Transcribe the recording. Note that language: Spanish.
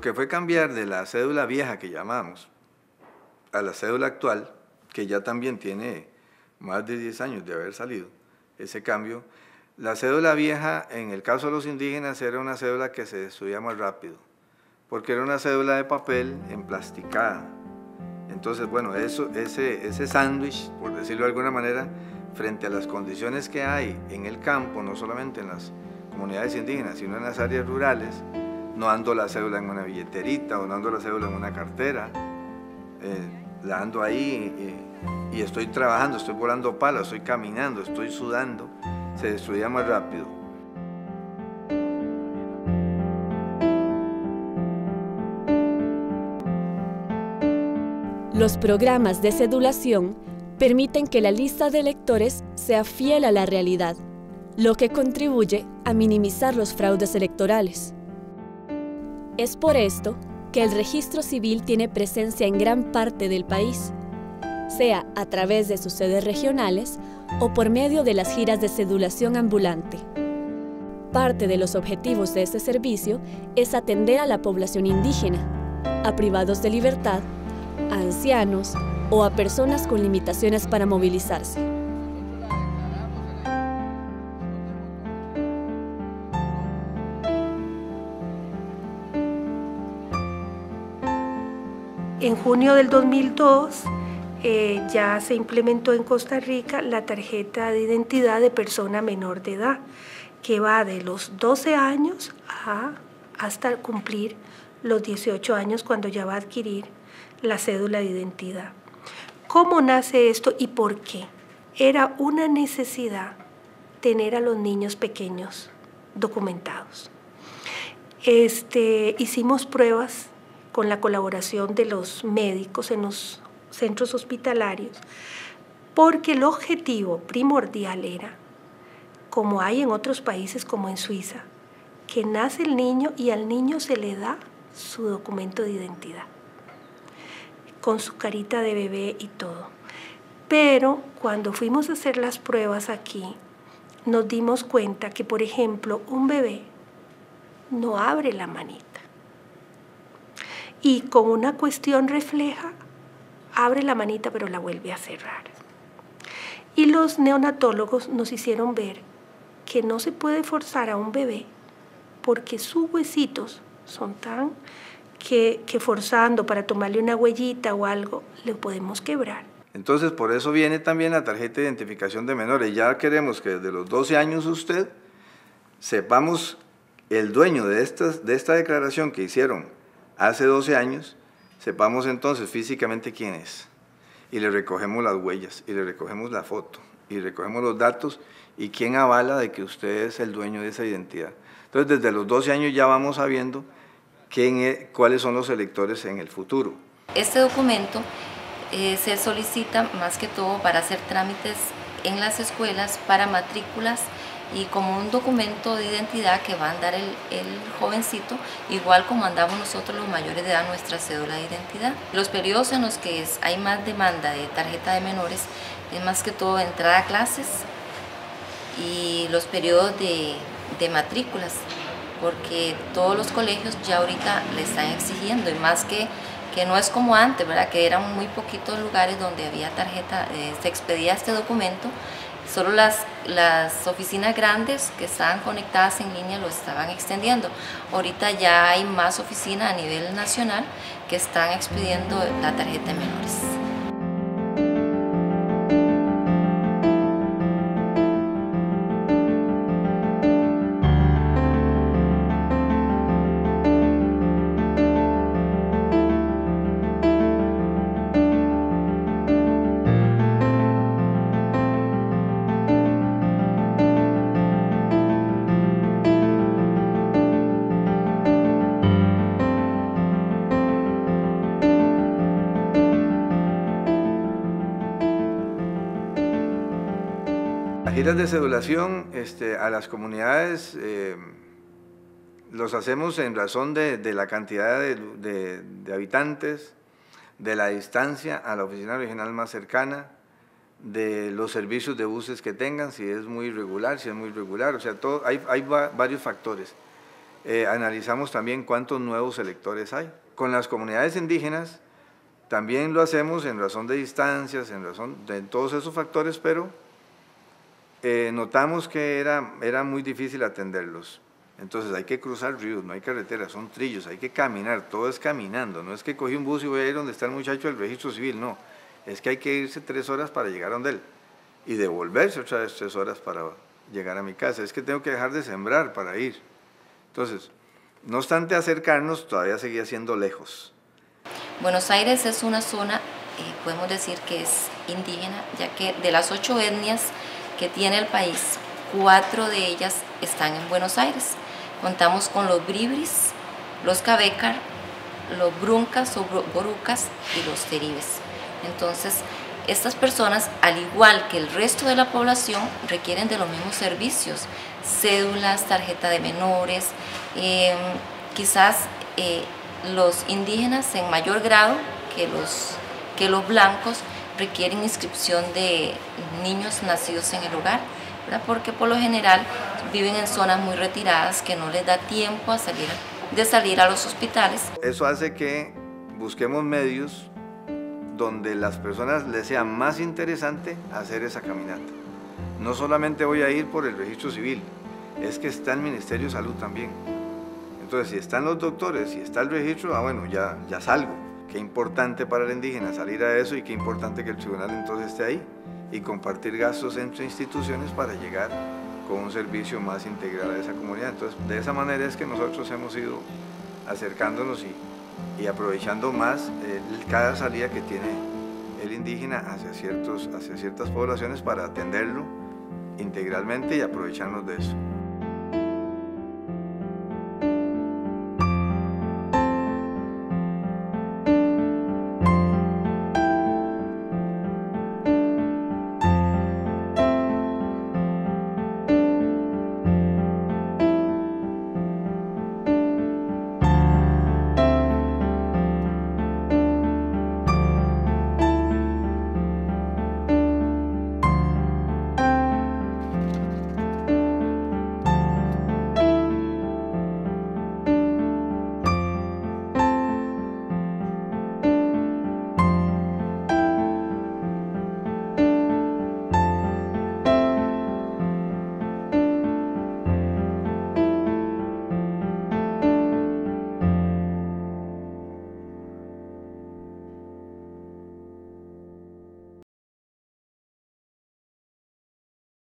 lo que fue cambiar de la cédula vieja que llamamos a la cédula actual, que ya también tiene más de 10 años de haber salido, ese cambio, la cédula vieja en el caso de los indígenas era una cédula que se destruía más rápido, porque era una cédula de papel emplasticada. Entonces, bueno, eso, ese, ese sándwich, por decirlo de alguna manera, frente a las condiciones que hay en el campo, no solamente en las comunidades indígenas, sino en las áreas rurales, no ando la cédula en una billeterita o no ando la cédula en una cartera, eh, la ando ahí eh, y estoy trabajando, estoy volando palos, estoy caminando, estoy sudando, se destruía más rápido. Los programas de cedulación permiten que la lista de electores sea fiel a la realidad, lo que contribuye a minimizar los fraudes electorales. Es por esto que el registro civil tiene presencia en gran parte del país, sea a través de sus sedes regionales o por medio de las giras de cedulación ambulante. Parte de los objetivos de este servicio es atender a la población indígena, a privados de libertad, a ancianos o a personas con limitaciones para movilizarse. En junio del 2002 eh, ya se implementó en Costa Rica la tarjeta de identidad de persona menor de edad, que va de los 12 años hasta cumplir los 18 años cuando ya va a adquirir la cédula de identidad. ¿Cómo nace esto y por qué? Era una necesidad tener a los niños pequeños documentados. Este, hicimos pruebas con la colaboración de los médicos en los centros hospitalarios, porque el objetivo primordial era, como hay en otros países como en Suiza, que nace el niño y al niño se le da su documento de identidad, con su carita de bebé y todo. Pero cuando fuimos a hacer las pruebas aquí, nos dimos cuenta que, por ejemplo, un bebé no abre la manita y con una cuestión refleja, abre la manita pero la vuelve a cerrar. Y los neonatólogos nos hicieron ver que no se puede forzar a un bebé porque sus huesitos son tan que, que forzando para tomarle una huellita o algo, le podemos quebrar. Entonces, por eso viene también la tarjeta de identificación de menores. Ya queremos que desde los 12 años usted sepamos el dueño de, estas, de esta declaración que hicieron hace 12 años, sepamos entonces físicamente quién es. Y le recogemos las huellas, y le recogemos la foto, y recogemos los datos, y quién avala de que usted es el dueño de esa identidad. Entonces, desde los 12 años ya vamos sabiendo quién cuáles son los electores en el futuro. Este documento eh, se solicita más que todo para hacer trámites en las escuelas para matrículas y como un documento de identidad que va a andar el, jovencito, igual como andamos nosotros los mayores de edad nuestra cédula de identidad. Los periodos en los que hay más demanda de tarjeta de menores es más que todo entrada a clases y los periodos de, de matrículas, porque todos los colegios ya ahorita le están exigiendo y más que que no es como antes, ¿verdad? que eran muy poquitos lugares donde había tarjeta, eh, se expedía este documento Solo las, las oficinas grandes que estaban conectadas en línea lo estaban extendiendo. Ahorita ya hay más oficinas a nivel nacional que están expidiendo la tarjeta de menores. De cedulación este, a las comunidades eh, los hacemos en razón de, la cantidad de, habitantes, de la distancia a la oficina regional más cercana, de los servicios de buses que tengan, si es muy regular, si es muy regular, o sea, todo, hay, hay varios factores. eh, analizamos también cuántos nuevos electores hay. Con las comunidades indígenas también lo hacemos en razón de distancias, en razón de todos esos factores, pero eh, notamos que era, era muy difícil atenderlos. Entonces hay que cruzar ríos, no hay carreteras, son trillos, hay que caminar, todo es caminando. No es que cogí un bus y voy a ir donde está el muchacho del registro civil, no. Es que hay que irse tres horas para llegar a donde él y devolverse otra vez tres horas para llegar a mi casa. Es que tengo que dejar de sembrar para ir. Entonces, no obstante acercarnos, todavía seguía siendo lejos. Buenos Aires es una zona, eh, podemos decir que es indígena, ya que de las ocho etnias que tiene el país, cuatro de ellas están en Buenos Aires. Contamos con los bribris, los cabecar, los bruncas o borucas y los teribes. Entonces, estas personas, al igual que el resto de la población, requieren de los mismos servicios, cédulas, tarjeta de menores, em, quizás eh, los indígenas en mayor grado que los, que los blancos requieren inscripción de niños nacidos en el hogar, porque por lo general viven en zonas muy retiradas que no les da tiempo a salir, de salir a los hospitales. Eso hace que busquemos medios donde las personas les sea más interesante hacer esa caminata. No solamente voy a ir por el registro civil, es que está el Ministerio de Salud también. Entonces, si están los doctores, si está el registro, ah, bueno, ya, ya salgo. Qué importante para el indígena salir a eso y qué importante que el tribunal entonces esté ahí y compartir gastos entre instituciones para llegar con un servicio más integral a esa comunidad. Entonces, de esa manera es que nosotros hemos ido acercándonos y, aprovechando más cada salida que tiene el indígena hacia, ciertos, hacia ciertas poblaciones para atenderlo integralmente y aprovecharnos de eso.